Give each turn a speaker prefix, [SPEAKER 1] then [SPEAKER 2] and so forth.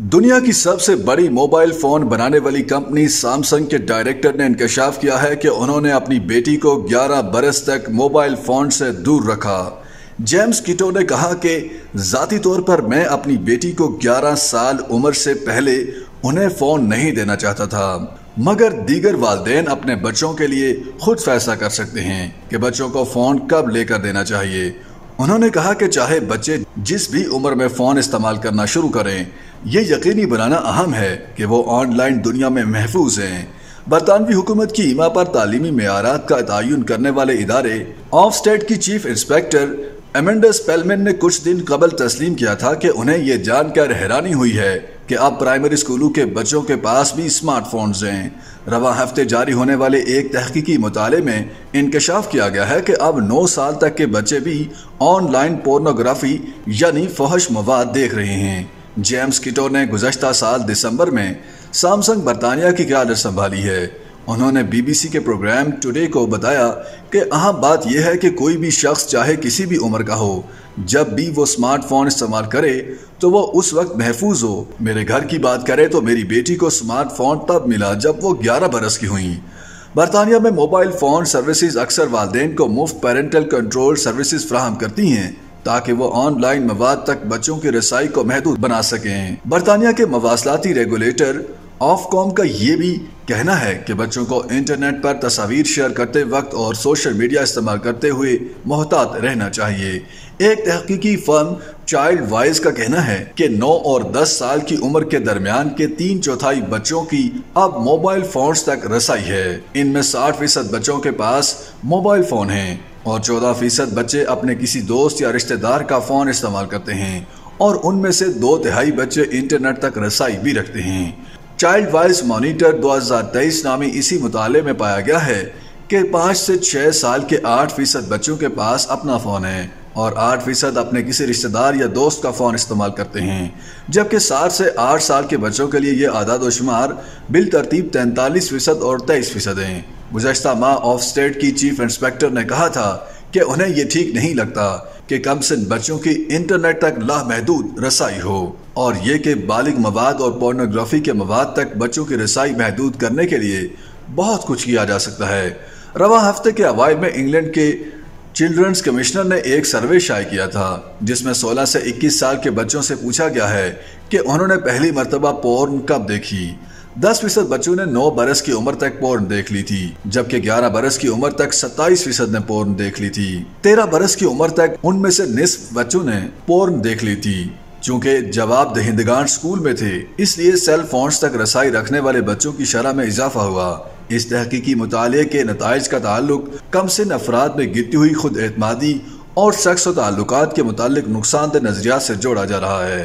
[SPEAKER 1] दुनिया की सबसे बड़ी मोबाइल फ़ोन बनाने वाली कंपनी सैमसंग के डायरेक्टर ने इंकशाफ किया है कि उन्होंने अपनी बेटी को 11 बरस तक मोबाइल फ़ोन से दूर रखा। जेम्स किटो ने कहा कि जाती तौर पर मैं अपनी बेटी को 11 साल उम्र से पहले उन्हें फ़ोन नहीं देना चाहता था, मगर दीगर वालदेन अपने बच्चों के लिए खुद फैसला कर सकते हैं कि बच्चों को फ़ोन कब लेकर देना चाहिए। उन्होंने कहा कि चाहे बच्चे जिस भी उम्र में फ़ोन इस्तेमाल करना शुरू करें, ये यकीनी बनाना अहम है कि वो ऑनलाइन दुनिया में महफूज हैं। बरतानवी हुकूमत की ईमा पर तालीमी मैारात का तयन करने वाले इदारे ऑफ़ स्टेट की चीफ इंस्पेक्टर एमेंडस पेलमेन ने कुछ दिन कबल तस्लीम किया था कि उन्हें यह जानकर हैरानी हुई है कि अब प्राइमरी स्कूलों के बच्चों के पास भी स्मार्टफोन्स हैं। रवा हफ़्ते जारी होने वाले एक तहकीकी मुताले में इंकशाफ किया गया है कि अब नौ साल तक के बच्चे भी ऑनलाइन पोर्नोग्राफी यानी फहश मवाद देख रहे हैं। जेम्स किटो ने गुजशत साल दिसंबर में सैमसंग बरतानिया की क्यादत संभाली है। उन्होंने बीबीसी के प्रोग्राम टुडे को बताया कि अहम बात यह है कि कोई भी शख्स चाहे किसी भी उम्र का हो, जब भी वो स्मार्टफ़ोन इस्तेमाल करे तो वो उस वक्त महफूज हो। मेरे घर की बात करें तो मेरी बेटी को स्मार्टफ़ोन तब मिला जब वो 11 बरस की हुई। बरतानिया में मोबाइल फ़ोन सर्विसेज़ अक्सर वालदेन को मुफ़्त पेरेंटल कंट्रोल सर्विसेज़ फ्राहम करती हैं, ताकि वो ऑनलाइन मवाद तक बच्चों की रसाई को महदूद बना सकें। बरतानिया के मवासलाती रेगुलेटर ऑफकॉम का ये भी कहना है कि बच्चों को इंटरनेट पर तस्वीर शेयर करते वक्त और सोशल मीडिया इस्तेमाल करते हुए मोहतात रहना चाहिए। एक तहकीकी फर्म चाइल्ड वाइज का कहना है कि 9 और 10 साल की उम्र के दरमियान के तीन चौथाई बच्चों की अब मोबाइल फ़ोन तक रसाई है। इनमें 60 फ़ीसद बच्चों के पास मोबाइल फ़ोन है और 14 फ़ीसद बच्चे अपने किसी दोस्त या रिश्तेदार का फ़ोन इस्तेमाल करते हैं और उनमें से दो तिहाई बच्चे इंटरनेट तक रसाई भी रखते हैं। चाइल्ड वाइज मॉनिटर 2023 नामी इसी मुताले में पाया गया है कि पाँच से छः साल के आठ फ़ीसद बच्चों के पास अपना फ़ोन है और आठ फ़ीसद अपने किसी रिश्तेदार या दोस्त का फ़ोन इस्तेमाल करते हैं। जबकि सात से आठ साल के बच्चों के लिए ये आदाद शुमार बिल तरतीब तैंतालीस फ़ीसद और तेईस फ़ीसद हैं। गुजशत माह ऑफ़ स्टेट की चीफ इंस्पेक्टर ने कहा था कि उन्हें ये ठीक नहीं लगता कि कम से बच्चों की इंटरनेट तक लामहदूद रसाई हो। और ये कि बालिग मवाद और पोर्नोग्राफी के मवाद तक बच्चों की रसाई महदूद करने के लिए बहुत कुछ किया जा सकता है। रवा हफ़्ते के अवाइल में इंग्लैंड के चिल्ड्रंस कमिश्नर ने एक सर्वे शाये किया था, जिसमें 16 से 21 साल के बच्चों से पूछा गया है कि उन्होंने पहली मरतबा पोर्न कब देखी। दस फ़ीसद बच्चों ने नौ बरस की उम्र तक पोर्न देख ली थी, जबकि ग्यारह बरस की उम्र तक सत्ताईस फ़ीसद ने पोर्न देख ली थी। तेरह बरस की उम्र तक उनमें से निस्फ बच्चों ने पोर्न देख ली थी। चूँकि जवाब दहिंदगान स्कूल में थे, इसलिए सेल फ़ोन तक रसाई रखने वाले बच्चों की शरह में इजाफा हुआ। इस तहकीकी मुताले के नतज का ताल्लुक कम सिन अफराद में गिरती हुई खुद एतमादी और शख्स ताल्लुक के मुतालिक नुकसानदेह नजरियात से जोड़ा जा रहा है।